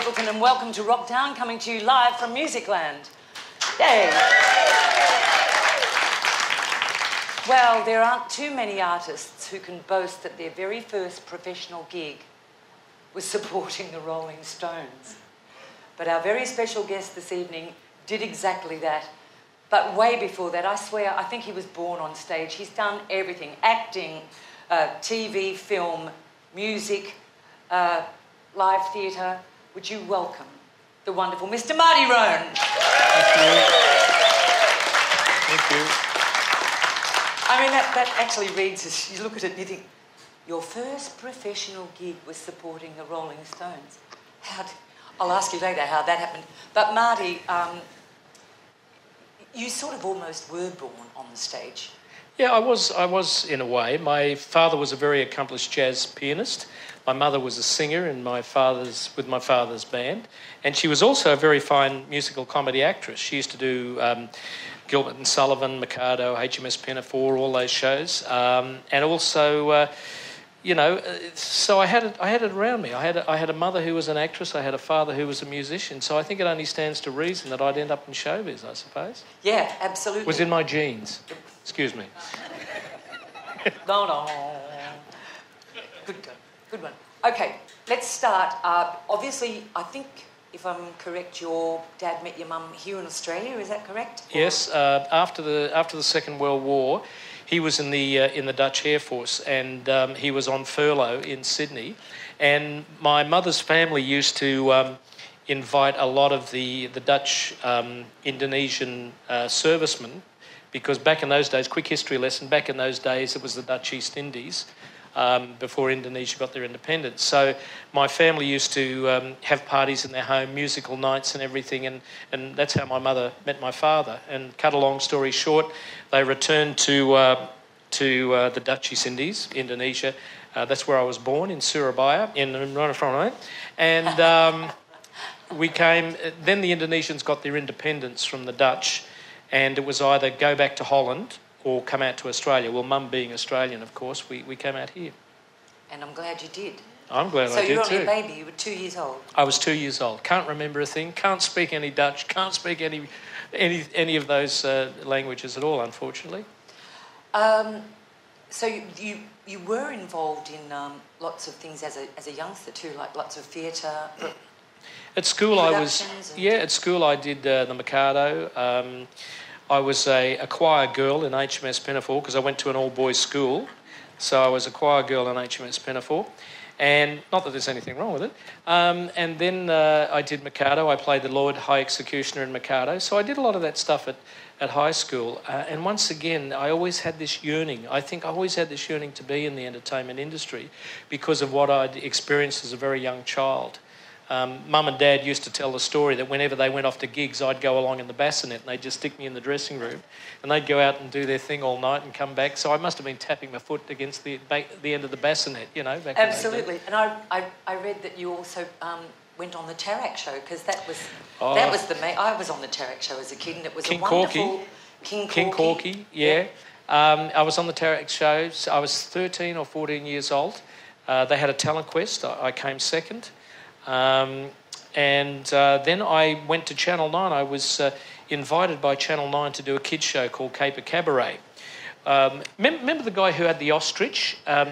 Stapleton, and welcome to Wrokdown, coming to you live from Musicland. Yay! Well, there aren't too many artists who can boast that their very first professional gig was supporting the Rolling Stones. But our very special guest this evening did exactly that. But way before that, I swear, I think he was born on stage. He's done everything acting, uh, TV, film, music, uh, live theatre. Would you welcome the wonderful Mr. Marty Rhone? Thank you. Thank you. I mean, that, that actually reads as you look at it and you think, your first professional gig was supporting the Rolling Stones. How I'll ask you later how that happened. But Marty, um, you sort of almost were born on the stage. Yeah, I was. I was in a way. My father was a very accomplished jazz pianist. My mother was a singer in my father's with my father's band, and she was also a very fine musical comedy actress. She used to do um, Gilbert and Sullivan, Mikado, HMS Pinafore, all those shows, um, and also. Uh, you know, uh, so I had it. I had it around me. I had a, I had a mother who was an actress. I had a father who was a musician. So I think it only stands to reason that I'd end up in showbiz. I suppose Yeah, absolutely. it was in my genes. Excuse me. No, no. Good, go. Good one. Okay, let's start. Uh, obviously, I think, if I'm correct, your dad met your mum here in Australia. Is that correct? Yes, uh, after the after the Second World War, he was in the uh, in the Dutch Air Force, and um, he was on furlough in Sydney. And my mother's family used to um, invite a lot of the the Dutch um, Indonesian uh, servicemen, because back in those days, quick history lesson. Back in those days, it was the Dutch East Indies. Um, before Indonesia got their independence. So my family used to um, have parties in their home, musical nights and everything, and, and that's how my mother met my father. And cut a long story short, they returned to, uh, to uh, the Dutch East Indies, Indonesia. Uh, that's where I was born, in Surabaya, in Ronafrone. And um, we came, then the Indonesians got their independence from the Dutch, and it was either go back to Holland or come out to Australia. Well, mum being Australian, of course, we, we came out here. And I'm glad you did. I'm glad so I did too. So you were only a baby. You were two years old. I was two years old. Can't remember a thing. Can't speak any Dutch. Can't speak any any any of those uh, languages at all, unfortunately. Um, so you, you you were involved in um, lots of things as a as a youngster too, like lots of theatre. At school, I was yeah. At school, I did uh, the Mikado. Um, I was a, a choir girl in HMS Pinafore because I went to an all boys school, so I was a choir girl in HMS Pinafore. And not that there's anything wrong with it. Um, and then uh, I did Mikado. I played the Lord High Executioner in Mikado. So I did a lot of that stuff at, at high school. Uh, and once again, I always had this yearning. I think I always had this yearning to be in the entertainment industry because of what I'd experienced as a very young child. Um, Mum and Dad used to tell the story that whenever they went off to gigs, I'd go along in the bassinet and they'd just stick me in the dressing room, and they'd go out and do their thing all night and come back. So I must have been tapping my foot against the ba- the end of the bassinet, you know. Back in those days. Absolutely. And I, I, I read that you also um, went on the Tarax show because that was Oh. that was the ma- I was on the Tarax show as a kid and it was King a wonderful Corky. King Corky. King Corky, yeah. Um, I was on the Tarax shows. I was 13 or 14 years old. Uh, they had a talent quest. I, I came second. Um, and uh, then I went to Channel 9. I was uh, invited by Channel 9 to do a kids' show called Caper Cabaret. Um, mem- remember the guy who had the ostrich? Um,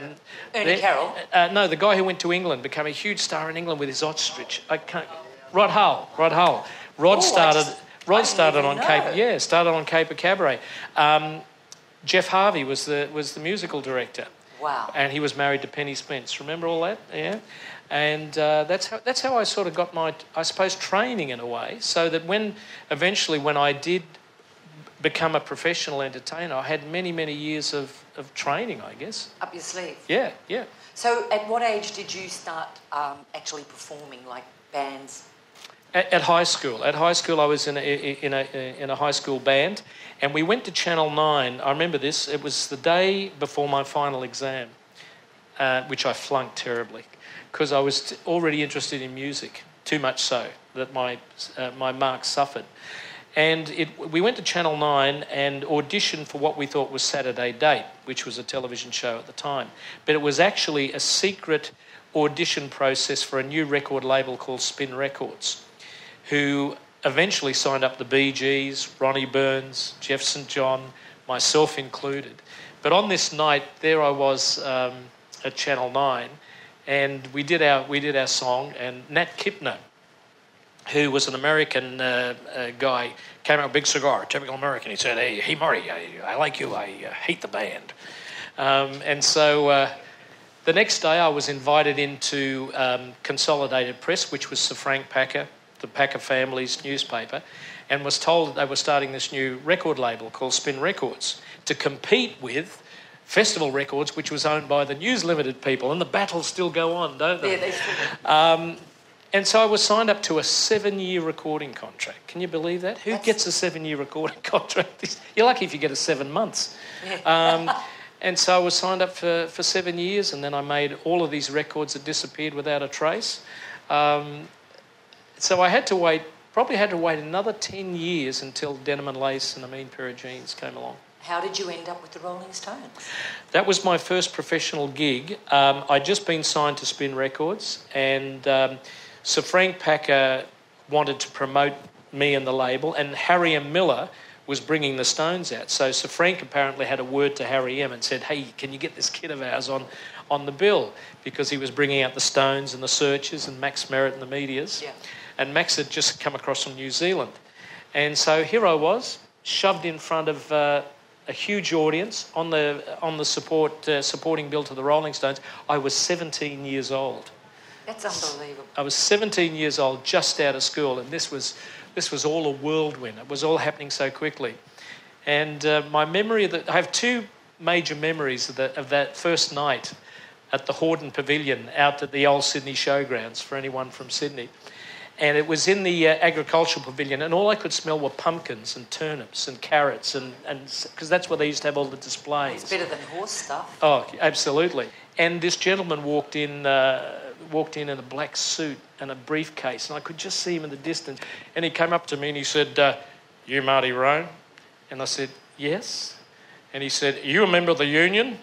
Ernie the- Carroll? Uh, no, the guy who went to England, became a huge star in England with his ostrich. I can't. Rod Hull. Rod Hull. Rod Oh, I started. just- Rod started on know. Caper. Yeah, started on Caper Cabaret. Um, Jeff Harvey was the was the musical director. Wow. And he was married to Penny Spence. Remember all that? Yeah. And uh, that's how that's how I sort of got my I suppose training in a way, so that when eventually when I did become a professional entertainer, I had many many years of, of training. I guess. Up your sleeve. Yeah. Yeah. So at what age did you start um, actually performing like bands? At, at high school, at high school, I was in a, in a in a high school band, and we went to Channel Nine. I remember this. It was the day before my final exam, uh, which I flunked terribly, because I was already interested in music. Too much so that my uh, my marks suffered. And it, we went to Channel 9 and auditioned for what we thought was Saturday Date, which was a television show at the time. But it was actually a secret audition process for a new record label called Spin Records, who eventually signed up the Bee Gees, Ronnie Burns, Jeff St. John, myself included. But on this night, there I was um, at Channel 9, and we did our, we did our song, and Nat Kipner, who was an American uh, uh, guy, came out with a big cigar, typical American. He said, Hey, hey Murray, I, I like you, I uh, hate the band. Um, and so uh, the next day I was invited into um, Consolidated Press, which was Sir Frank Packer, the Packer family's newspaper, and was told that they were starting this new record label called Spin Records to compete with Festival Records, which was owned by the News Limited people. And the battles still go on, don't they? Yeah, they still Um, and so I was signed up to a seven year recording contract. Can you believe that? Who That's- gets a seven year recording contract? You're lucky if you get a seven months. Yeah. Um, and so I was signed up for, for seven years, and then I made all of these records that disappeared without a trace. Um, so I had to wait, probably had to wait another 10 years until Denim and Lace and a Mean Pair of Jeans came along. How did you end up with the Rolling Stones? That was my first professional gig. Um, I'd just been signed to Spin Records, and um, Sir Frank Packer wanted to promote me and the label, and Harry M. Miller was bringing the Stones out. So Sir Frank apparently had a word to Harry M. and said, "Hey, can you get this kid of ours on on the bill?" Because he was bringing out the Stones and the Searchers and Max Merritt and the Meteors, Yeah. and Max had just come across from New Zealand, and so here I was, shoved in front of. Uh, a huge audience on the on the support uh, supporting bill to the Rolling Stones. I was 17 years old. That's unbelievable. I was 17 years old, just out of school, and this was this was all a whirlwind. It was all happening so quickly, and uh, my memory of that I have two major memories of, the, of that first night at the Hordern Pavilion out at the old Sydney Showgrounds for anyone from Sydney. And it was in the uh, agricultural pavilion, and all I could smell were pumpkins and turnips and carrots, and because that's where they used to have all the displays. It's better than horse stuff. Oh, absolutely. And this gentleman walked in, uh, walked in in a black suit and a briefcase, and I could just see him in the distance. And he came up to me and he said, uh, "You Marty Rhone?" And I said, "Yes." And he said, "You a member of the union?"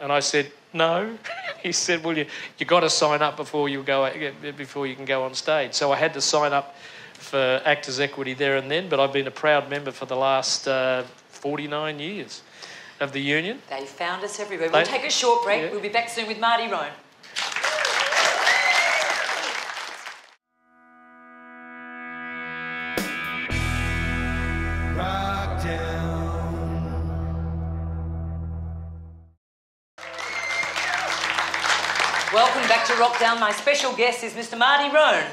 And I said, "No." he said, "Well, you you got to sign up before you go before you can go on stage." So I had to sign up for Actors Equity there and then. But I've been a proud member for the last uh, 49 years of the union. They found us everywhere. We'll They- take a short break. Yeah. We'll be back soon with Marty Rhone. Welcome back to Wrokdown. My special guest is Mr. Marty Rhone.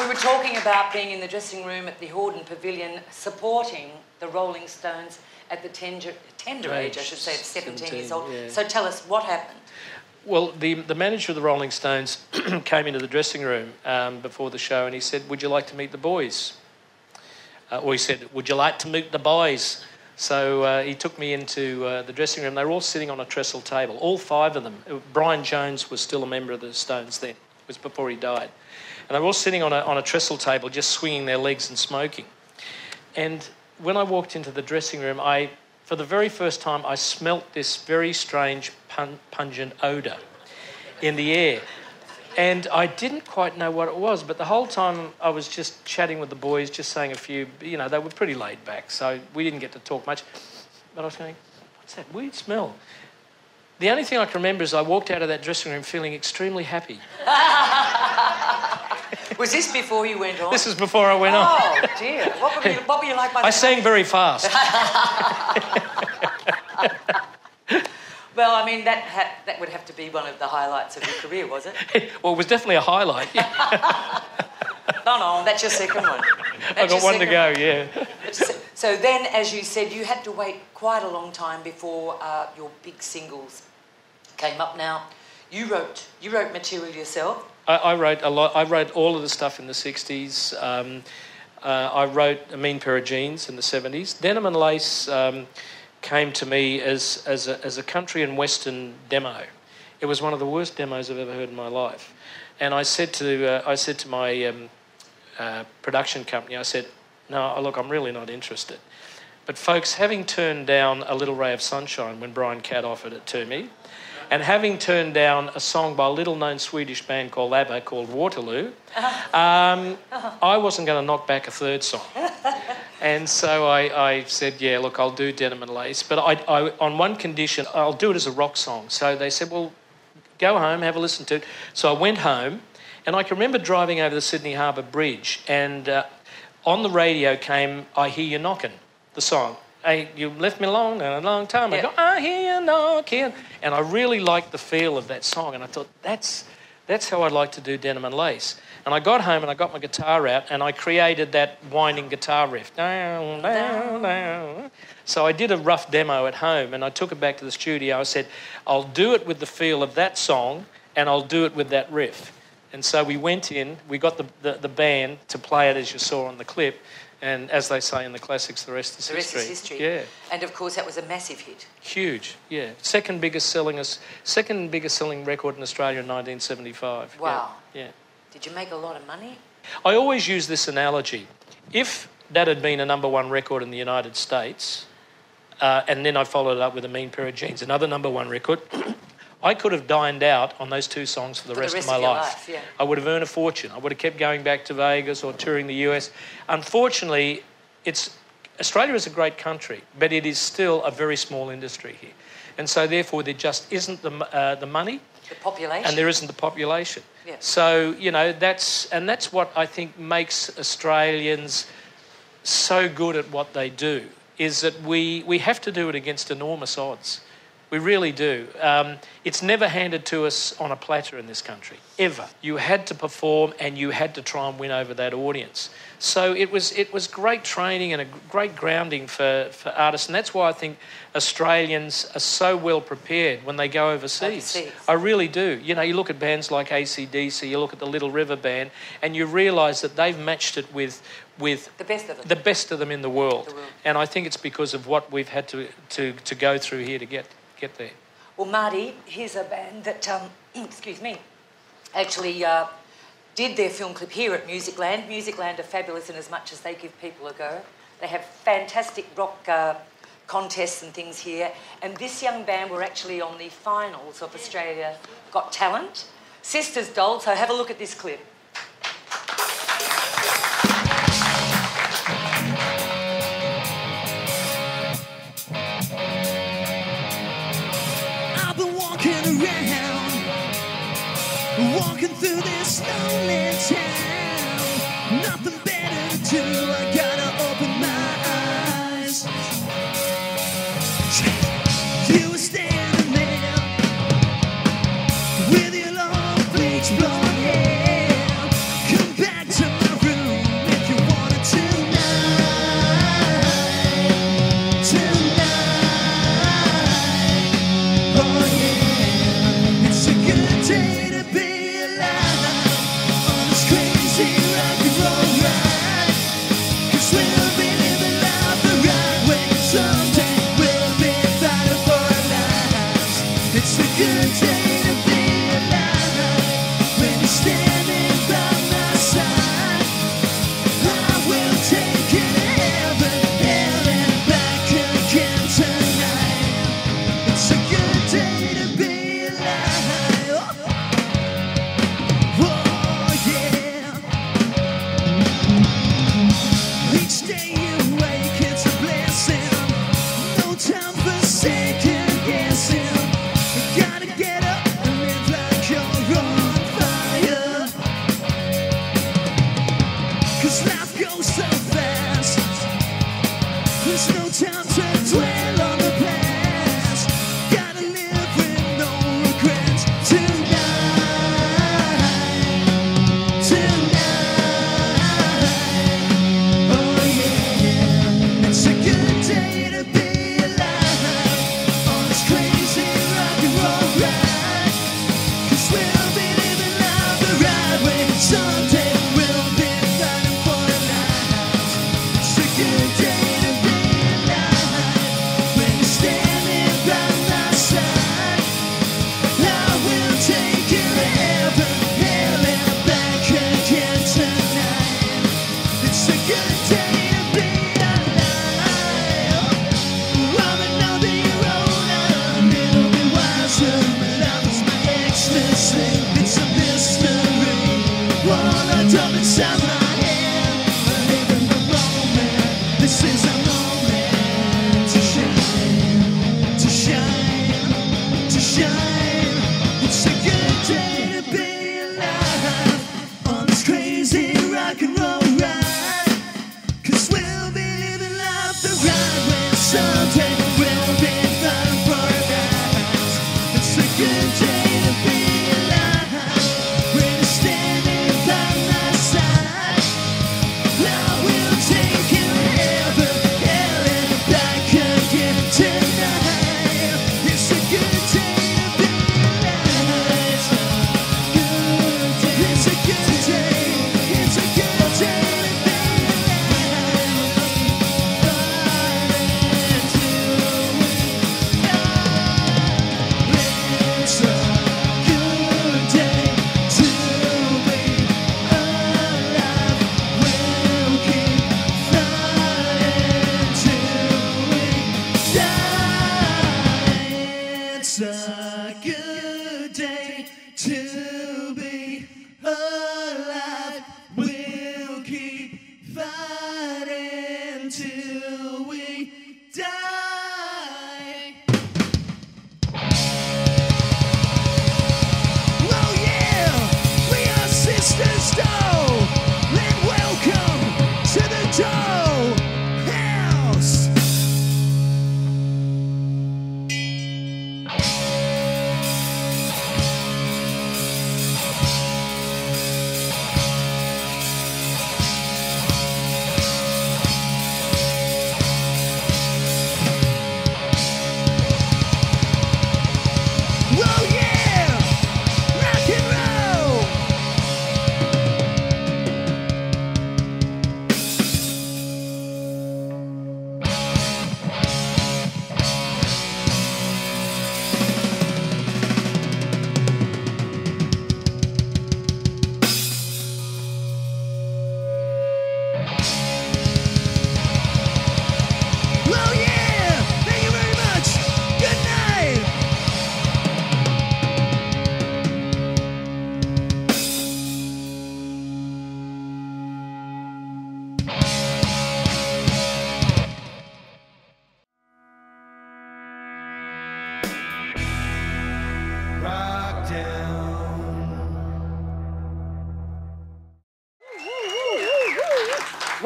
We were talking about being in the dressing room at the Hordern Pavilion supporting the Rolling Stones at the tender, tender age, I should say, of 17, years old. yeah. So tell us what happened. Well, the, the manager of the Rolling Stones came into the dressing room um, before the show and he said, Would you like to meet the boys? Uh, or he said, Would you like to meet the boys? So uh, he took me into uh, the dressing room. They were all sitting on a trestle table, all five of them. Uh, Brian Jones was still a member of the Stones then, it was before he died. And they were all sitting on a, on a trestle table, just swinging their legs and smoking. And when I walked into the dressing room, I, for the very first time, I smelt this very strange, pun- pungent odour in the air. And I didn't quite know what it was, but the whole time I was just chatting with the boys, just saying a few, you know, they were pretty laid back, so we didn't get to talk much. But I was going, what's that weird smell? The only thing I can remember is I walked out of that dressing room feeling extremely happy. Was this before you went on? This is before I went on. Oh dear! What were you, what were you like by I sang very fast. Well, I mean that had, that would have to be one of the highlights of your career, was it? well, it was definitely a highlight. No, no, that's your second one. I That's got one to go, yeah. Your se- So then, as you said, you had to wait quite a long time before uh, your big singles came up. Now, you wrote you wrote material yourself. I, I wrote a lot. I wrote all of the stuff in the '60s. Um, uh, I wrote a mean pair of jeans in the '70s. Denim and Lace um, came to me as as a, as a country and western demo. It was one of the worst demos I've ever heard in my life. And I said to uh, I said to my um, uh, production company, I said, "No, look, I'm really not interested." But folks, having turned down a little ray of sunshine when Brian Cadd offered it to me, And having turned down a song by a little known Swedish band called ABBA called Waterloo, um, I wasn't going to knock back a third song. And so I, I, said, yeah, look, I'll do Denim and Lace, but I, I, on one condition, I'll do it as a rock song. So they said, well, go home, have a listen to it. So I went home, and I can remember driving over the Sydney Harbour Bridge, and uh, on the radio came I Hear You Knocking, the song. Hey, you left me alone a long time ago. Yeah. I hear you knocking. And I really liked the feel of that song, and I thought, that's, that's how I'd like to do Denim and Lace. And I got home and I got my guitar out and I created that winding guitar riff. Down, down, down. So I did a rough demo at home and I took it back to the studio. I said, I'll do it with the feel of that song and I'll do it with that riff. And so we went in, we got the, the, the band to play it as you saw on the clip. And as they say in the classics, the rest is the history. The rest is history. Yeah. And of course, that was a massive hit. Huge. Yeah. Second biggest selling, second biggest selling record in Australia in 1975. Wow. Yeah. yeah. Did you make a lot of money? I always use this analogy. If that had been a number one record in the United States, uh, and then I followed it up with a Mean Pair of Jeans, another number one record, I could have dined out on those two songs for the, for rest, the rest, of my of life. life yeah. I would have earned a fortune. I would have kept going back to Vegas or touring the US. Unfortunately, it's Australia is a great country, but it is still a very small industry here. And so, therefore, there just isn't the, uh, the money. The population. And there isn't the population. Yeah. So, you know, that's, and that's what I think makes Australians so good at what they do, is that we, we have to do it against enormous odds. We really do. Um, it's never handed to us on a platter in this country, ever. You had to perform and you had to try and win over that audience. So it was, it was great training and a great grounding for, for artists. And that's why I think Australians are so well prepared when they go overseas. overseas. I really do. You know, you look at bands like ACDC, you look at the Little River Band, and you realise that they've matched it with, with the best of them, the best of them in the world. The world. And I think it's because of what we've had to, to, to go through here to get get there. Well, Marty, here's a band that, um, excuse me, actually uh, did their film clip here at Musicland. Musicland are fabulous in as much as they give people a go. They have fantastic rock uh, contests and things here. And this young band were actually on the finals of Australia Got Talent. Sisters Doll, so have a look at this clip. Through mountains will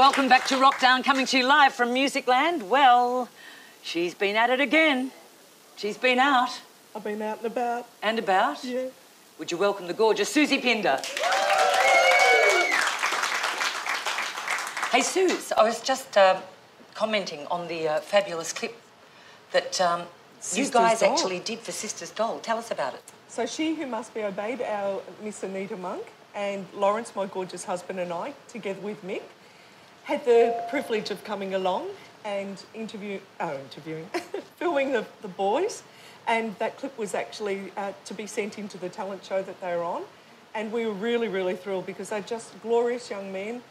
Welcome back to Wrokdown, coming to you live from Musicland. Well, she's been at it again. She's been out I've been out and about. and about. Yeah. Would you welcome the gorgeous Soozie Pinder? Hey, Suze, I was just uh, commenting on the uh, fabulous clip that um, you guys Doll. actually did for Sisters Doll. Tell us about it. So she who must be obeyed, our Miss Anita Monk, and Lawrence, my gorgeous husband, and I, together with Mick, had the privilege of coming along and interview, oh, interviewing, filming the, the boys. And that clip was actually uh, to be sent into the talent show that they were on. And we were really, really thrilled because they're just glorious young men.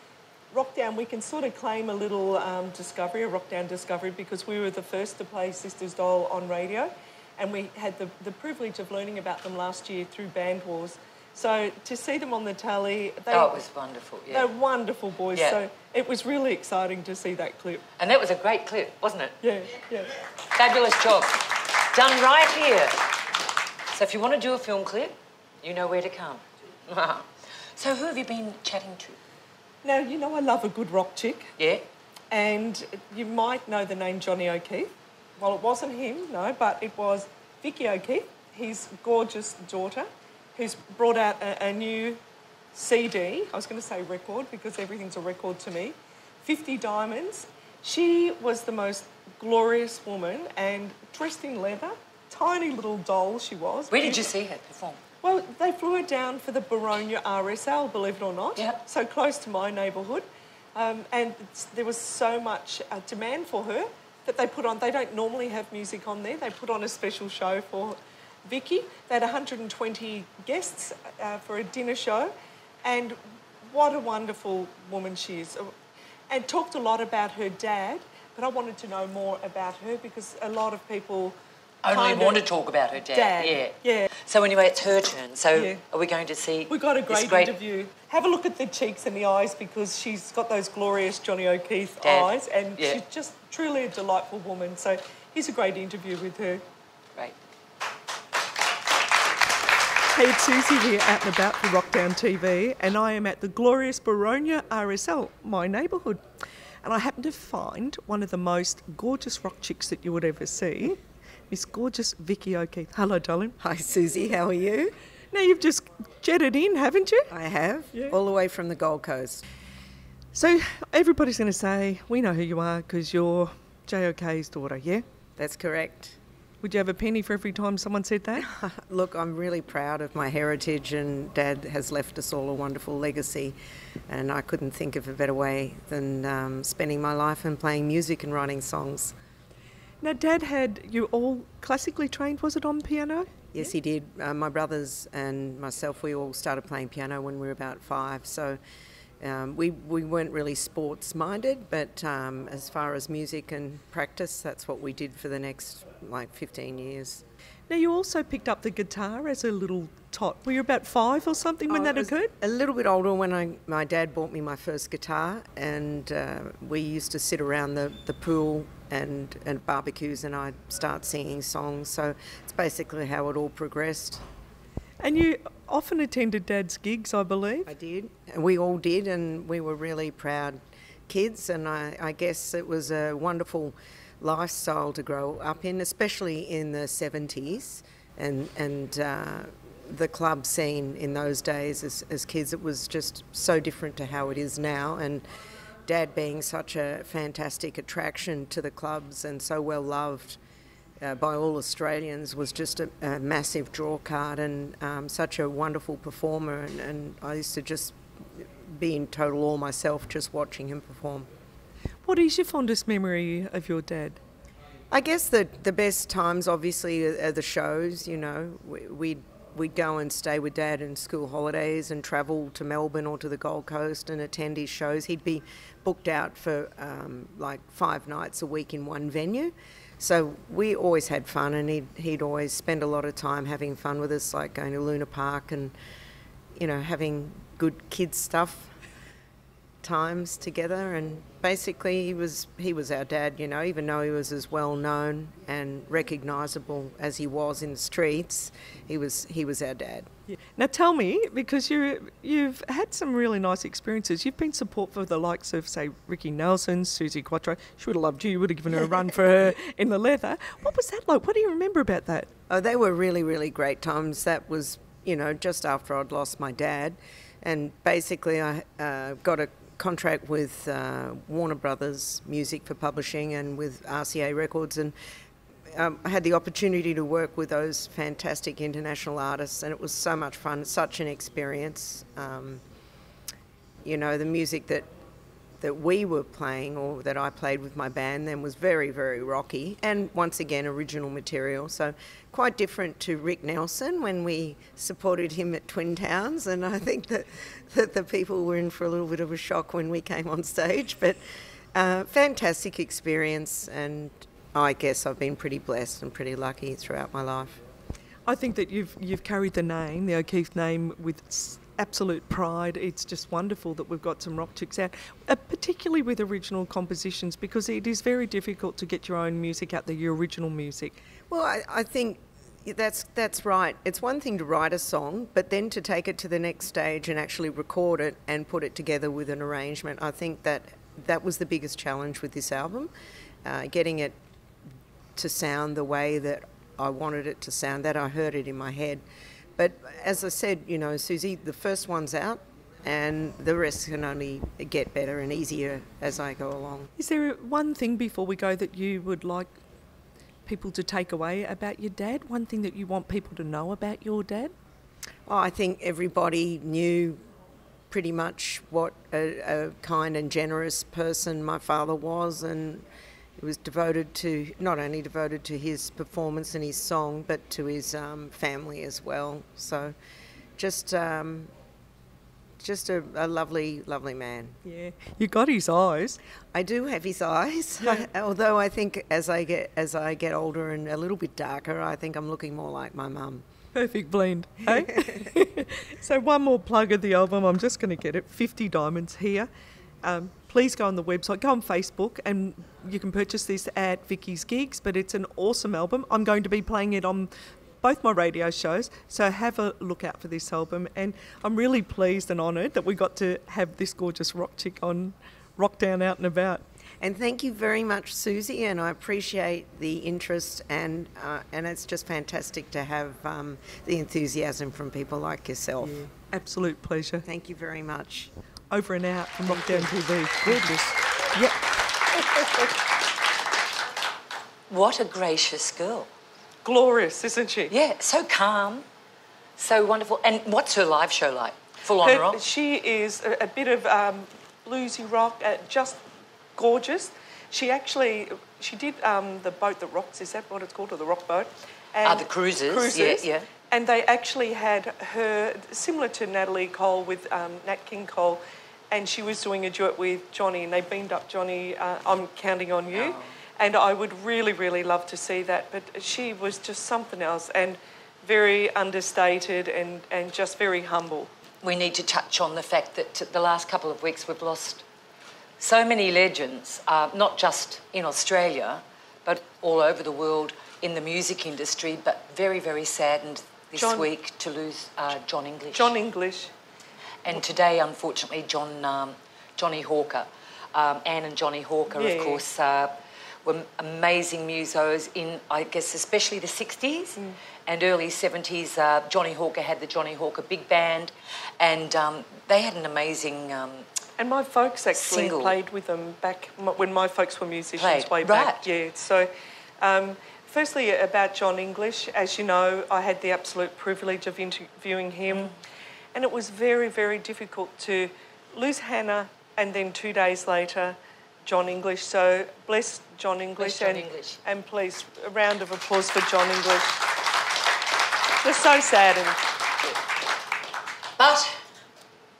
Wrokdown, we can sort of claim a little um, discovery, a Wrokdown discovery, because we were the first to play Sisters Doll on radio. And we had the, the privilege of learning about them last year through Band Wars. So to see them on the tally, they, Oh, it was wonderful, yeah. they're wonderful boys. Yeah. So it was really exciting to see that clip. And that was a great clip, wasn't it? Yeah, yeah. Fabulous job. Done right here. So if you want to do a film clip, you know where to come. so who have you been chatting to? Now, you know, I love a good rock chick. Yeah? And you might know the name Johnny O'Keefe. Well, it wasn't him, no, but it was Vicki O'Keefe, his gorgeous daughter, who's brought out a, a new CD. I was going to say record because everything's a record to me. 50 Diamonds. She was the most glorious woman and dressed in leather. Tiny little doll she was. Where did you see her perform? Well, they flew her down for the Boronia RSL, believe it or not. Yep. So close to my neighbourhood. Um, and there was so much uh, demand for her that they put on, they don't normally have music on there, they put on a special show for Vicki. They had 120 guests uh, for a dinner show. And what a wonderful woman she is. And talked a lot about her dad, but I wanted to know more about her because a lot of people Only want to talk about her dad. Dad, Yeah. yeah. So anyway, it's her turn. So Yeah. are we going to see? We got a this great, interview. Have a look at the cheeks and the eyes because she's got those glorious Johnny O'Keefe Dad, eyes and yeah. she's just truly a delightful woman. So here's a great interview with her. Great. Hey, it's Soozie here out and about for Wrokdown TV, and I am at the glorious Boronia RSL, my neighbourhood. And I happen to find one of the most gorgeous rock chicks that you would ever see, Miss Gorgeous Vicki O'Keefe. Hello, darling. Hi, Soozie. How are you? Now you've just jetted in, haven't you? I have, Yeah. all the way from the Gold Coast. So everybody's going to say, we know who you are because you're JOK's daughter, yeah? That's correct. Would you have a penny for every time someone said that? Look, I'm really proud of my heritage, and Dad has left us all a wonderful legacy. And I couldn't think of a better way than um, spending my life and playing music and writing songs. now, Dad had you all classically trained, was it on piano? Yes, he did. Uh, my brothers and myself, we all started playing piano when we were about five. So um, we, we weren't really sports minded, but um, as far as music and practice, that's what we did for the next like 15 years. Now, you also picked up the guitar as a little tot. Were you about five or something when I that was occurred? A little bit older when I, my dad bought me my first guitar, and uh, we used to sit around the, the pool and, and barbecues, and I'd start singing songs. So it's basically how it all progressed. And you often attended Dad's gigs, I believe. I did. We all did, and we were really proud kids. And I, I guess it was a wonderful lifestyle to grow up in, especially in the 70s and, and uh, the club scene in those days as, as kids. It was just so different to how it is now. And Dad being such a fantastic attraction to the clubs and so well loved uh, by all Australians was just a, a massive draw card and um, such a wonderful performer. And, and I used to just be in total awe myself just watching him perform. What is your fondest memory of your dad? I guess the the best times, obviously, are, the shows. You know, we, we'd we'd go and stay with Dad in school holidays and travel to Melbourne or to the Gold Coast and attend his shows. He'd be booked out for um, like five nights a week in one venue. So we always had fun, and he'd he'd always spend a lot of time having fun with us, like going to Luna Park and you know having good kids stuff times together and basically he was he was our dad you know even though he was as well known and recognizable as he was in the streets he was he was our dad Yeah. Now tell me, because you you've had some really nice experiences. You've been support for the likes of say Ricky Nelson, Suzi Quatro. She would have loved you. You would have given her a run for her in the leather. What was that like? What do you remember about that? Oh, they were really, really great times. That was, you know, just after I'd lost my dad. And basically, I uh, got a contract with uh, Warner Brothers Music for publishing and with RCA Records. And um, I had the opportunity to work with those fantastic international artists, and it was so much fun, such an experience. Um, you know, the music that that we were playing or that I played with my band then was very, very rocky and once again original material. So quite different to Rick Nelson when we supported him at Twin Towns and I think that, that the people were in for a little bit of a shock when we came on stage. But uh, fantastic experience and I guess I've been pretty blessed and pretty lucky throughout my life. I think that you've you've carried the name, the O'Keefe name, with absolute pride. It's just wonderful that we've got some rock chicks out, uh, particularly with original compositions, because it is very difficult to get your own music out there, your original music. Well, I, I think that's that's right. It's one thing to write a song, but then to take it to the next stage and actually record it and put it together with an arrangement. I think that that was the biggest challenge with this album, uh, getting it to sound the way that I wanted it to sound. That I heard it in my head. But as I said, you know, Soozie, the first one's out, and the rest can only get better and easier as I go along. Is there one thing before we go that you would like people to take away about your dad? One thing that you want people to know about your dad? Oh, I think everybody knew pretty much what a, a kind and generous person my father was, and he was devoted to not only devoted to his performance and his song, but to his um, family as well. So, just um, just a, a lovely, lovely man. Yeah, you got his eyes. I do have his eyes, although I think as I get as I get older and a little bit darker, I think I'm looking more like my mum. Perfect blend. Hey? so one more plug of the album. I'm just going to get it. 50 Diamonds here. Um, please go on the website, go on Facebook, and you can purchase this at Vicki's Gigs. But it's an awesome album. I'm going to be playing it on both my radio shows, so have a look out for this album. And I'm really pleased and honoured that we got to have this gorgeous rock chick on Wrokdown Out and About. And thank you very much, Soozie, and I appreciate the interest and uh, and it's just fantastic to have um, the enthusiasm from people like yourself. Absolute pleasure. Thank you very much. Over and out from Wrokdown TV. Gorgeous. Yep. What a gracious girl. Glorious, isn't she? Yeah, so calm, so wonderful. And what's her live show like? Full on Her- rock? She is a, a bit of um, bluesy rock, uh, just gorgeous. She actually she did um, the boat that rocks. Is that what it's called, or the rock boat? And Ah, the cruises, Cruises. yeah, yeah. And they actually had her similar to Natalie Cole with um, Nat King Cole, and she was doing a duet with Johnny, and they beamed up Johnny. Uh, I'm counting on you. And I would really, really love to see that. But she was just something else and very understated and, and just very humble. we need to touch on the fact that the last couple of weeks we've lost so many legends, uh, not just in Australia, but all over the world in the music industry. But very, very saddened this John- week to lose uh, John English. John English, and today, unfortunately, John um, Johnny Hawker, um, Anne and Johnny Hawker, Yeah. of course, uh, were amazing musos in, I guess, especially the 60s Mm. and early 70s. Uh, Johnny Hawker had the Johnny Hawker Big Band, and um, they had an amazing. Um, And my folks actually Single. played with them back when my folks were musicians Played, way back. right. Yeah. So, um, firstly about John English, as you know, I had the absolute privilege of interviewing him, Mm. And it was very, very difficult to lose Hannah, and then two days later, John English. So bless John English, John and English. and please a round of applause for John English. Just so saddened. but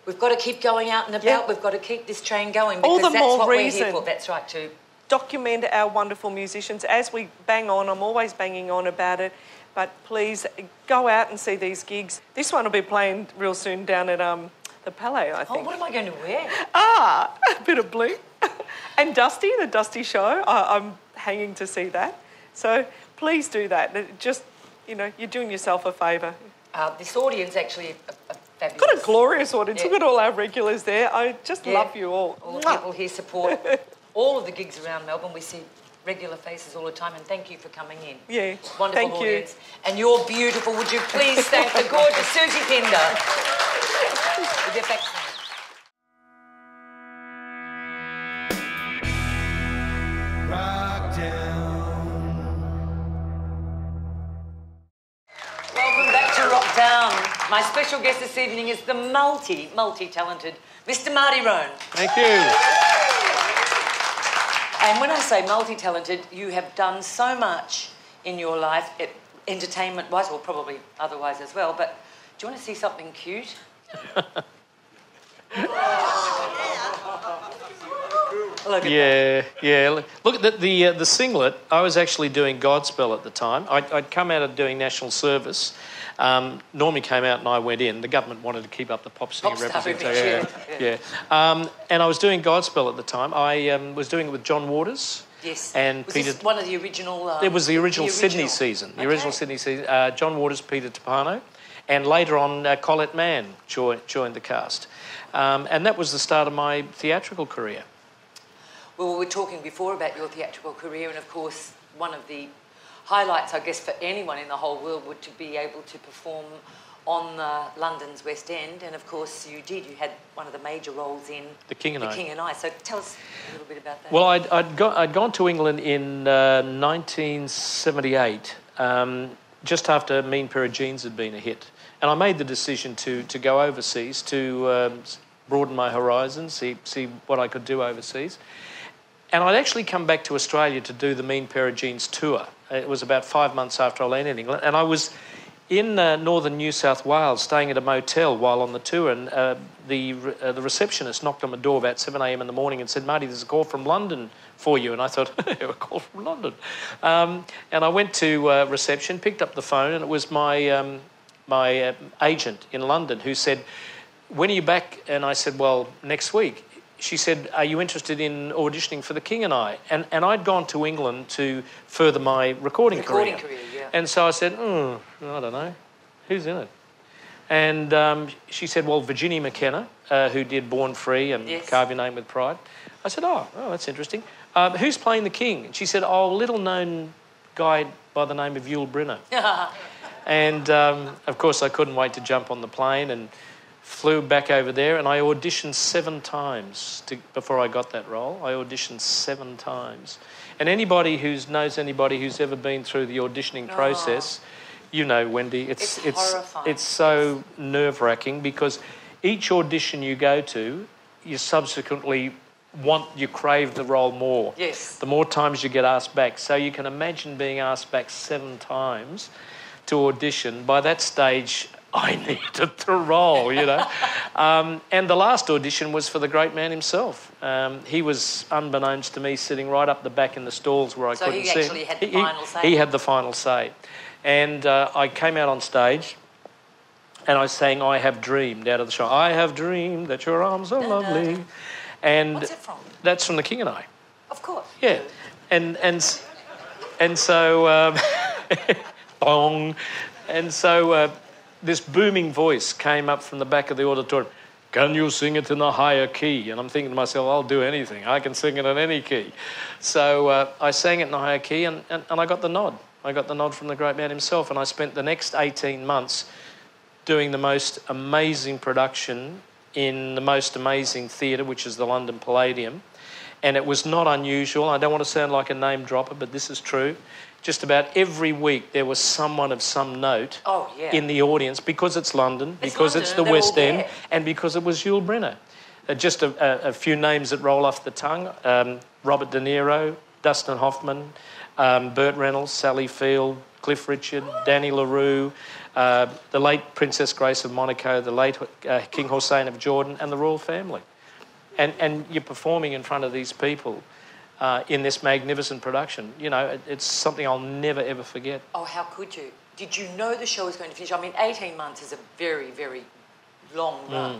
we've got to keep going out and about. Yeah. We've got to keep this train going All because the that's more what we're reason. here for. That's right, too. document our wonderful musicians as we bang on. I'm always banging on about it, but please go out and see these gigs. This one will be playing real soon down at um, the Palais, I think. Oh, what am I going to wear? ah, a bit of blue. and Dusty, the Dusty Show, I, I'm hanging to see that. So please do that. It Just, you know, you're doing yourself a favour. Uh, this audience actually are, are fabulous. Got a glorious audience. Yeah. Look at all our regulars there. I just Yeah. love you all. All the people here support all of the gigs around Melbourne. We see regular faces all the time, and thank you for coming in. Yeah, Wonderful thank you. audience. And you're beautiful. Would you please thank the gorgeous Soozie Pinder? We'll get back to. Rock down. Welcome back to Wrokdown. My special guest this evening is the multi, multi-talented Mr. Marty Rhone. Thank you. And when I say multi-talented, you have done so much in your life, it, entertainment-wise, or probably otherwise as well. But do you want to see something cute? Look Yeah, yeah. Look- the the, uh, the singlet. I was actually doing Godspell at the time. I'd, I'd come out of doing national service. Um, Normie came out and I went in. The government wanted to keep up the pop singer Pop representation. image, Yeah, yeah. Um, and I was doing Godspell at the time. I um, was doing it with John Waters. Yes. And was Peter. one of the original? Um, It was the original, Sydney season. The original Sydney season. Uh, John Waters, Peter Tapano, and later on uh, Colette Mann joined, joined the cast. Um, and that was the start of my theatrical career. Well, we were talking before about your theatrical career, and of course, one of the highlights, I guess, for anyone in the whole world would to be able to perform on uh, London's West End, and of course, you did. You had one of the major roles in The King and The I. King and I. So tell us a little bit about that. Well, I'd, I'd, go, I'd gone to England in uh, 1978, um, just after Mean Pair of Jeans had been a hit. And I made the decision to, to go overseas to um, broaden my horizons, see, see what I could do overseas. And I'd actually come back to Australia to do the Mean Pair of Jeans tour. It was about five months after I landed in England. And I was in uh, northern New South Wales staying at a motel while on the tour. And uh, the, uh, the receptionist knocked on my door about 7 a.m. in the morning and said, Marty, there's a call from London for you. And I thought, a call from London. Um, and I went to uh, reception, picked up the phone, and it was my, um, my uh, agent in London who said, when are you back? And I said, well, next week. She said, are you interested in auditioning for The King and I? And, and I'd gone to England to further my recording, Recording career. career, yeah. And so I said, hmm, I don't know. Who's in it? And um, she said, well, Virginia McKenna, uh, who did Born Free and Yes. Carve Your Name with Pride. I said, oh, oh that's interesting. Um, who's playing the king? And she said, oh, little known guy by the name of Yul Brynner. And um, of course, I couldn't wait to jump on the plane and flew back over there. And I auditioned seven times to, before I got that role. I auditioned seven times. And anybody who knows anybody who's ever been through the auditioning oh. process, you know, Wendy, it's It's it's horrifying. it's so nerve wracking because each audition you go to, you subsequently want you crave the role more. Yes. The more times you get asked back, so you can imagine being asked back seven times to audition. By that stage, I needed the role, you know. um, and the last audition was for the great man himself. Um, he was, unbeknownst to me, sitting right up the back in the stalls where I So couldn't he see. him. actually had the He- final say? He had the final say. And uh, I came out on stage and I sang I Have Dreamed out of the show. I have dreamed that your arms are lovely. And What's it from? that's from The King and I. Of course. Yeah, and and and so um, bong, and so uh, this booming voice came up from the back of the auditorium. Can you sing it in a higher key? And I'm thinking to myself, I'll do anything. I can sing it in any key. So uh, I sang it in a higher key, and, and, and I got the nod. I got the nod from the great man himself, and I spent the next 18 months doing the most amazing production in the most amazing theatre, which is the London Palladium. And it was not unusual. I don't want to sound like a name dropper, but this is true. Just about every week there was someone of some note Oh, yeah. in the audience because it's London, It's because London it's the West End, and because it was Yul Brynner. Uh, just a, a, a few names that roll off the tongue um, Robert De Niro, Dustin Hoffman, um, Burt Reynolds, Sally Field, Cliff Richard, Danny LaRue, uh, the late Princess Grace of Monaco, the late uh, King Hussein of Jordan, and the royal family. And, and you're performing in front of these people uh, in this magnificent production. You know, it, it's something I'll never, ever forget. Oh, how could you? Did you know the show was going to finish? I mean, 18 months is a very, very long Mm, run.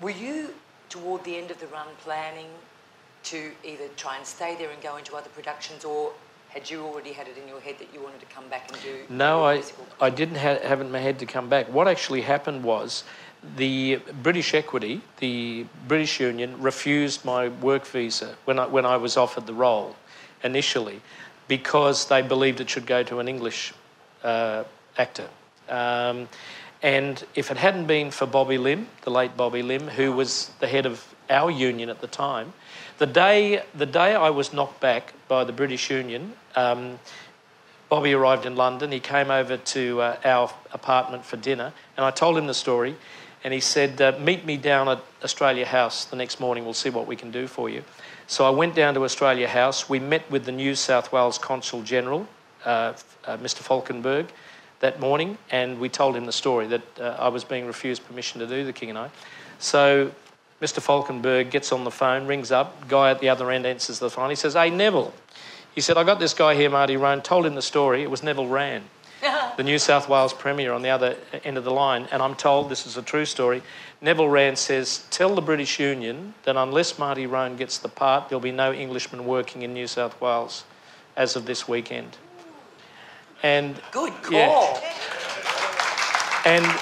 Were you, toward the end of the run, planning to either try and stay there and go into other productions, or had you already had it in your head that you wanted to come back and do No, I? I didn't ha- have it in my head to come back. What actually happened was the British Equity, the British Union, refused my work visa when I, when I was offered the role initially because they believed it should go to an English uh, actor. Um, and if it hadn't been for Bobby Limb, the late Bobby Limb, who was the head of our union at the time, the day, the day I was knocked back by the British Union, um, Bobby arrived in London. He came over to uh, our apartment for dinner, and I told him the story. And he said, uh, Meet me down at Australia House the next morning. We'll see what we can do for you. So I went down to Australia House. We met with the New South Wales Consul General, uh, uh, Mr. Falkenberg, that morning, and we told him the story that uh, I was being refused permission to do The King and I. So Mr. Falkenberg gets on the phone, rings up, guy at the other end answers the phone. He says, Hey, Neville. He said, I got this guy here, Marty Rhone, told him the story. It was Neville Wran, the New South Wales Premier on the other end of the line. And I'm told this is a true story. Neville Wran says, Tell the British Union that unless Marty Rhone gets the part, there'll be no Englishman working in New South Wales as of this weekend. And Good call. Yeah. and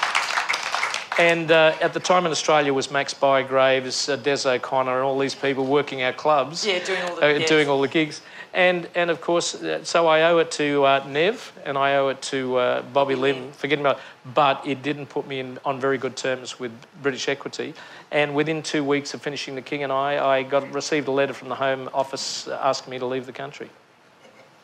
and uh, at the time in Australia was Max Bygraves, uh, Des O'Connor, and all these people working our clubs, Yeah, doing all the- uh, yes. doing all the gigs. And and of course, uh, so I owe it to uh, Nev and I owe it to uh, Bobby Limb for getting me. But it didn't put me in on very good terms with British Equity. And within two weeks of finishing The King and I, I got received a letter from the Home Office asking me to leave the country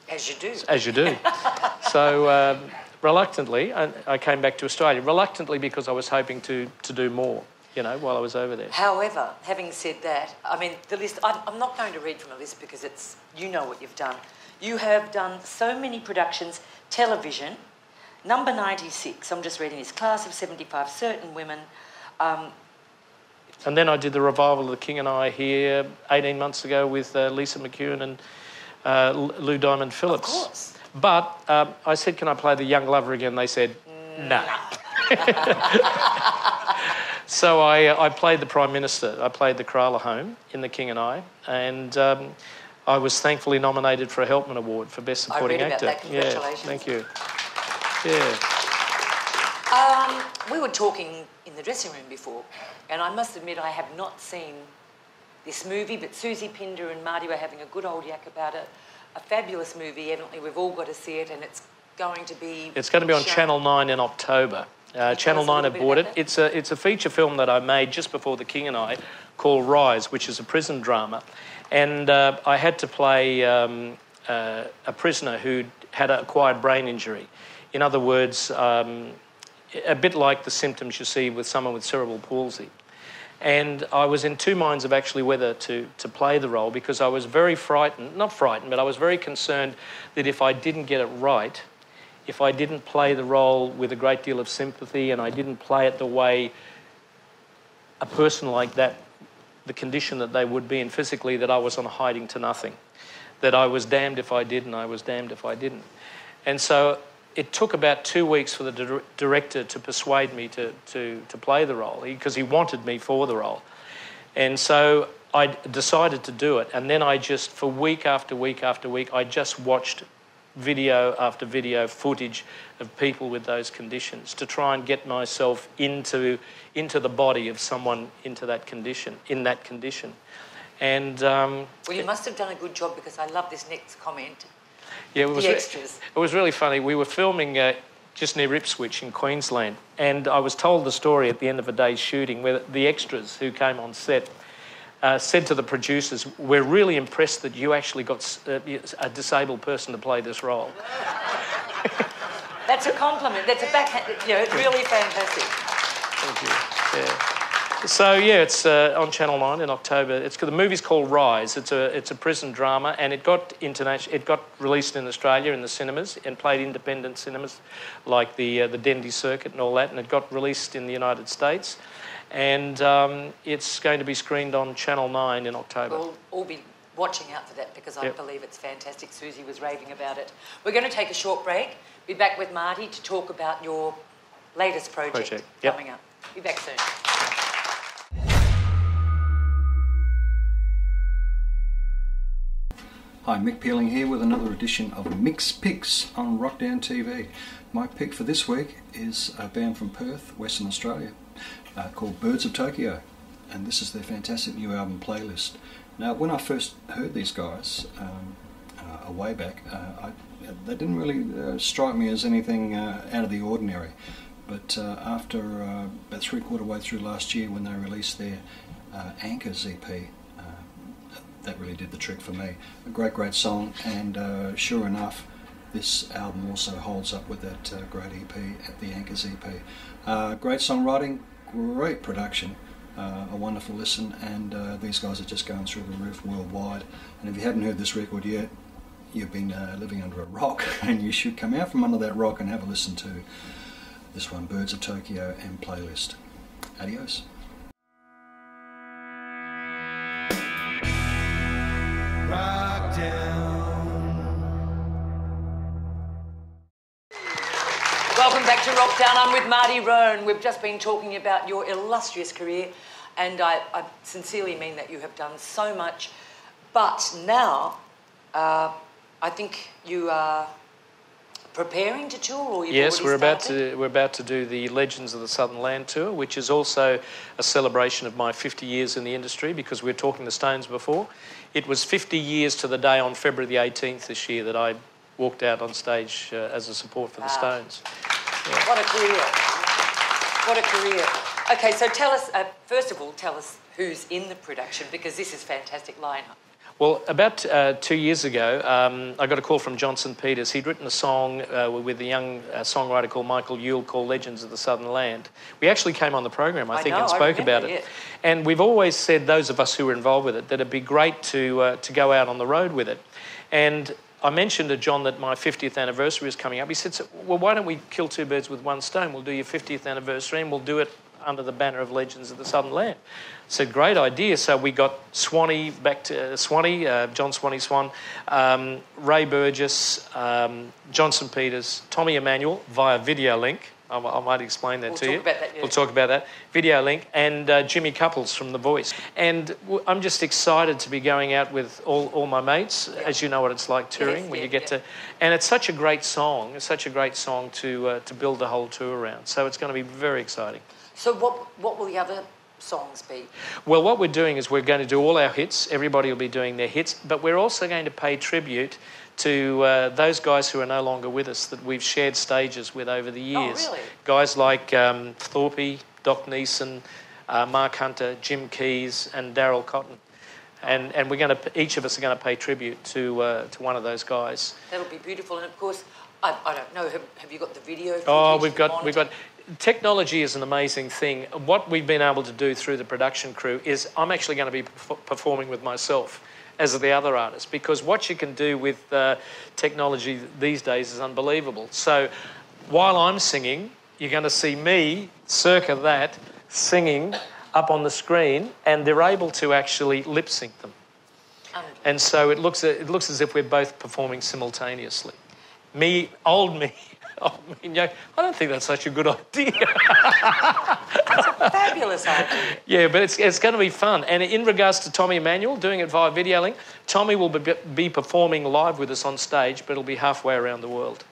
As you do. as you do. so um, reluctantly, I, I came back to Australia. Reluctantly because I was hoping to to do more, you know, while I was over there. However, having said that, I mean, the list, I'm, I'm not going to read from a list because it's, you know what you've done. You have done so many productions, television, number 96, I'm just reading this, class of 75, certain women. Um, And then I did the revival of The King and I here 18 months ago with uh, Lisa McCune and uh, Lou Diamond Phillips. Of course. But um, I said, "Can I play the young lover again?" They said, "No." so I, uh, I played the Prime Minister. I played the Kralahome in The King and I, and um, I was thankfully nominated for a Helpman Award for Best I Supporting Actor. that. Congratulations. Yeah, thank you. Yeah. um, we were talking in the dressing room before, and I must admit I have not seen this movie, but Soozie Pinder and Marty were having a good old yak about it. A fabulous movie, evidently we've all got to see it, and it's going to be... It's going to be on shown- Channel 9 in October. Uh, Channel 9 little have bought it. that? It's a, it's a feature film that I made just before The King and I called Rise, which is a prison drama. And uh, I had to play um, uh, a prisoner who had an acquired brain injury. In other words, um, a bit like the symptoms you see with someone with cerebral palsy. And I was in two minds of actually whether to, to play the role because I was very frightened, not frightened, but I was very concerned that if I didn't get it right, if I didn't play the role with a great deal of sympathy and I didn't play it the way a person like that, the condition that they would be in physically, that I was on hiding to nothing. That I was damned if I did and I was damned if I didn't. And so it took about two weeks for the dir- director to persuade me to, to, to play the role because he wanted me for the role. And so I decided to do it. And then I just, for week after week after week, I just watched video after video footage of people with those conditions to try and get myself into, into the body of someone into that condition, in that condition. And um, Well, you must have done a good job because I love this next comment. yeah, it was, The extras. it was really funny. We were filming uh, just near Ipswich in Queensland, and I was told the story at the end of a day's shooting where the extras who came on set uh, said to the producers, "We're really impressed that you actually got uh, a disabled person to play this role." That's a compliment. That's a backhand. You know, it's really fantastic. Thank you. Yeah. So yeah, it's uh, on Channel Nine in October. It's the movie's called Rise. It's a it's a prison drama, and it got international. It got released in Australia in the cinemas and played independent cinemas, like the uh, the Dendy Circuit and all that. And it got released in the United States, and um, it's going to be screened on Channel Nine in October. We'll all be watching out for that because I Yep. believe it's fantastic. Soozie was raving about it. We're going to take a short break. Be back with Marty to talk about your latest project, Project, yep. coming up. Be back soon. Hi, Mick Peeling here with another edition of Mix Picks on Wrokdown TV. My pick for this week is a band from Perth, Western Australia, uh, called Birds of Tokyo, and this is their fantastic new album playlist. Now, when I first heard these guys um, uh, a way back, uh, I, they didn't really uh, strike me as anything uh, out of the ordinary. But after about three quarter way through last year, when they released their Anchors EP, that really did the trick for me. A great, great song, and uh, sure enough, this album also holds up with that uh, great EP at the Anchors EP. Uh, great songwriting, great production, uh, a wonderful listen, and uh, these guys are just going through the roof worldwide. And if you haven't heard this record yet, you've been uh, living under a rock, and you should come out from under that rock and have a listen to this one, Birds of Tokyo and playlist. Adios. Wrokdown. To Wrokdown. I'm with Marty Rhone. We've just been talking about your illustrious career, and I, I sincerely mean that you have done so much. But now, uh, I think you are preparing to tour, or you've Yes, we're about to we're about to do the Legends of the Southern Land tour, which is also a celebration of my 50 years in the industry. Because we were talking the Stones before, it was 50 years to the day on February the 18th this year that I walked out on stage uh, as a support for the Wow. Stones. What a career! What a career! Okay, so tell us uh, first of all, tell us who's in the production because this is fantastic lineup. Well, about uh, two years ago, um, I got a call from Johnson Peters. He'd written a song uh, with a young uh, songwriter called Michael Yule called Legends of the Southern Land. We actually came on the program, I, I think, know, and spoke about it. yeah. And we've always said, those of us who were involved with it, that it'd be great to, uh, to go out on the road with it. And I mentioned to John that my 50th anniversary is coming up. He said, "So, well, why don't we kill two birds with one stone? We'll do your 50th anniversary and we'll do it under the banner of Legends of the Southern Land. said, great idea. So we got Swanee back to uh, Swanee, uh, John Swanee Swan, um, Ray Burgess, um, Johnson Peters, Tommy Emmanuel via video link. I, I might explain that We'll to you. that, yeah. We'll talk about that. Video link and uh, Jimmy Couples from The Voice. And w- I'm just excited to be going out with all, all my mates. As you know what it's like touring Yes, when yeah, you get yeah. to, and it's such a great song. It's such a great song to uh, to build the whole tour around. So it's going to be very exciting. So what what will the other songs be? Well, what we're doing is we're going to do all our hits. Everybody will be doing their hits, but we're also going to pay tribute to uh, those guys who are no longer with us that we've shared stages with over the years. really? Guys like um, Thorpe, Doc Neeson, uh, Marc Hunter, Jim Keays, and Darryl Cotton. And, and we're going to each of us are going to pay tribute to uh, to one of those guys. That'll be beautiful, and of course, I, I don't know. Have, have you got the video? Oh, we've got we've got technology is an amazing thing. What we've been able to do through the production crew is I'm actually going to be performing with myself as the other artists because what you can do with uh, technology these days is unbelievable. So while I'm singing, you're going to see me, circa that, singing up on the screen, and they're able to actually lip sync them. And so it looks, it looks as if we're both performing simultaneously. Me, old me, Oh, me, and. I don't think that's such a good idea. That's a fabulous idea. Yeah, but it's, it's going to be fun. And in regards to Tommy Emmanuel, doing it via video link, Tommy will be, be performing live with us on stage, but it'll be halfway around the world.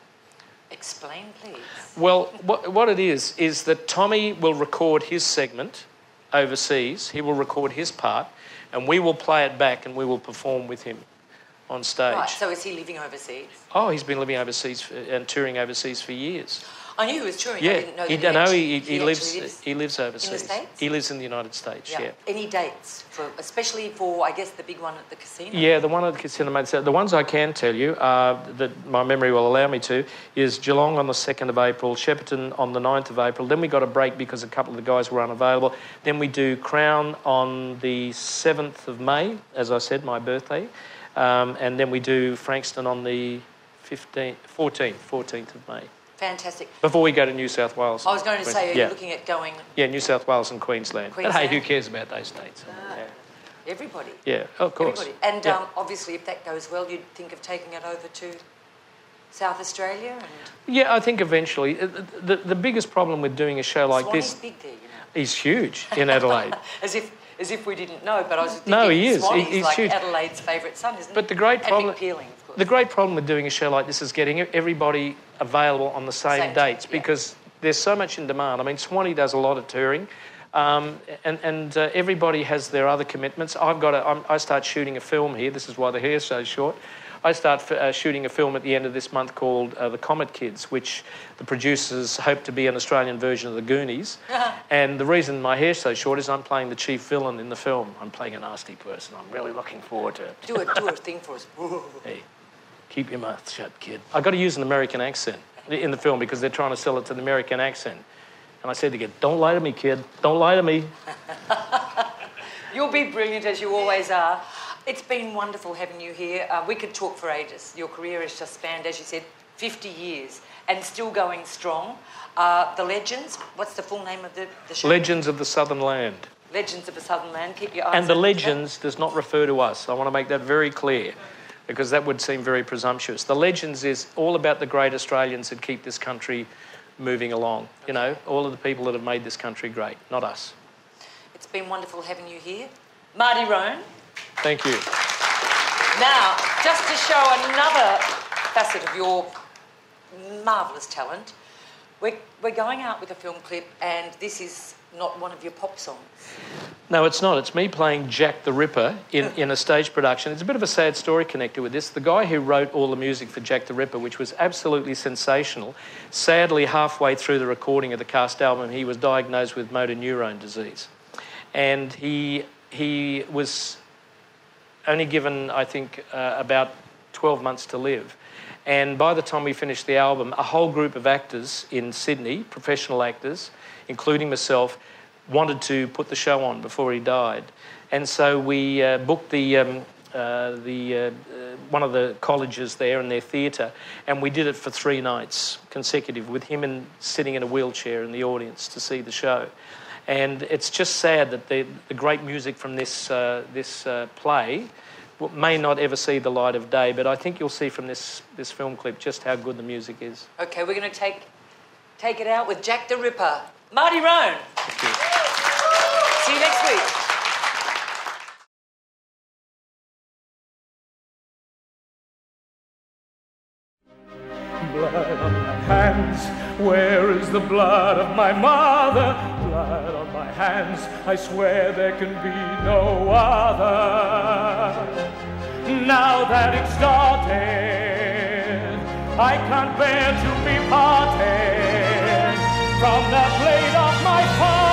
Explain, please. Well, what, what it is, is that Tommy will record his segment overseas, he will record his part, and we will play it back and we will perform with him on stage. Right, so is he living overseas? Oh, he's been living overseas for, and touring overseas for years. I knew he was touring. I Yeah, didn't know he, that no, he, he, actually lives, lives- he lives overseas. States? He lives in the United States, yeah. Any dates, for, especially for, I guess, the big one at the casino? Yeah, the one at the casino, mate. The ones I can tell you, uh, that my memory will allow me to, is Geelong on the 2nd of April, Shepparton on the 9th of April. Then we got a break because a couple of the guys were unavailable. Then we do Crown on the 7th of May, as I said, my birthday. Um, and then we do Frankston on the 15th, 14th, 14th of May. Fantastic. Before we go to New South Wales. I was going to say, are yeah. you looking at going Yeah, New South Wales and Queensland. But hey, who cares about those states? yeah. everybody? yeah, of course. Everybody. And Yeah. um, obviously, if that goes well, you'd think of taking it over to South Australia and Yeah, I think eventually. Uh, The, the biggest problem with doing a show like Swanee's this there, you know. is huge in Adelaide. As if, as if we didn't know, but I was thinking No, he is. He- he's like huge. Adelaide's favourite son, isn't But he? the great problem. Peeling, of course. The great problem with doing a show like this is getting everybody available on the same, Same dates yeah. because there's so much in demand. I mean, Swanee does a lot of touring. Um, and and uh, everybody has their other commitments. I've got a, I'm, I start shooting a film here. This is why the hair's so short. I start f- uh, shooting a film at the end of this month called uh, The Comet Kids, which the producers hope to be an Australian version of The Goonies. and the reason my hair's so short is I'm playing the chief villain in the film. I'm playing a nasty person. I'm really looking forward to it. Do a, do a thing for us. Hey, keep your mouth shut, kid. I've got to use an American accent in the film because they're trying to sell it to the American accent. And I said to kid, "Don't lie to me, kid. Don't lie to me." You'll be brilliant as you always are. It's been wonderful having you here. Uh, we could talk for ages. Your career has just spanned, as you said, 50 years and still going strong. Uh, the Legends, what's the full name of the, the show? Legends of the Southern Land. Legends of the Southern Land. Keep your eyes And the legends does not refer to us. I want to make that very clear because that would seem very presumptuous. The legends is all about the great Australians that keep this country moving along. You know, all of the people that have made this country great, not us. It's been wonderful having you here. Marty Rhone. Thank you. Now, just to show another facet of your marvellous talent, we're, we're going out with a film clip, and this is not one of your pop songs. No, it's not. It's me playing Jack the Ripper in, in a stage production. It's a bit of a sad story connected with this. The guy who wrote all the music for Jack the Ripper, which was absolutely sensational, sadly, halfway through the recording of the cast album, he was diagnosed with motor neurone disease. And he, he was only given, I think, uh, about 12 months to live. And by the time we finished the album, a whole group of actors in Sydney, professional actors, including myself, wanted to put the show on before he died. And so we uh, booked the, um, uh, the, uh, uh, one of the colleges there and their theatre, and we did it for three nights consecutive with him in, sitting in a wheelchair in the audience to see the show. And it's just sad that the, the great music from this, uh, this uh, play may not ever see the light of day, but I think you'll see from this, this film clip just how good the music is. Okay, we're going to take, take it out with Jack the Ripper. Marty Rhone. See you next week. Blood on my hands, where is the blood of my mother? Blood on my hands, I swear there can be no other. Now that it's started, I can't bear to be parted from the blade of my father.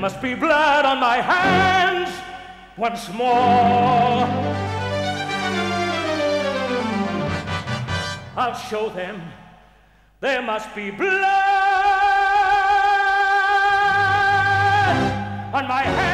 must be blood on my hands once more. I'll show them there must be blood on my hands